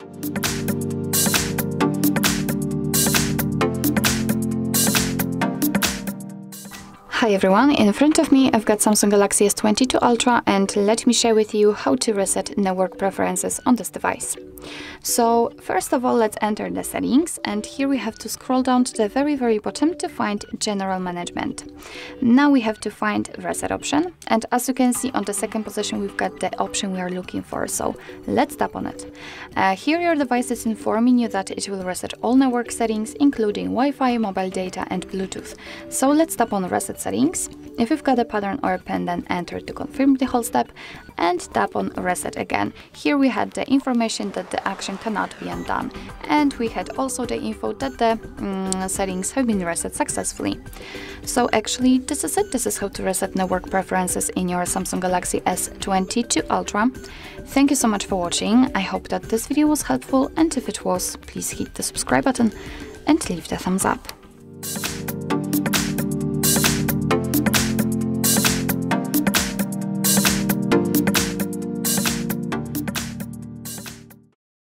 Thank you. Hi everyone, in front of me I've got Samsung Galaxy S22 Ultra and let me share with you how to reset network preferences on this device. So first of all let's enter the settings and here we have to scroll down to the very very bottom to find general management. Now we have to find reset option and as you can see on the second position we've got the option we are looking for so let's tap on it. Uh, here your device is informing you that it will reset all network settings including Wi-Fi, mobile data and Bluetooth. So let's tap on reset settings. If you've got a pattern or a pen, then enter to confirm the whole step and tap on reset again. Here we had the information that the action cannot be undone and we had also the info that the mm, settings have been reset successfully. So actually this is it, this is how to reset network preferences in your Samsung Galaxy S22 Ultra. Thank you so much for watching, I hope that this video was helpful and if it was, please hit the subscribe button and leave the thumbs up.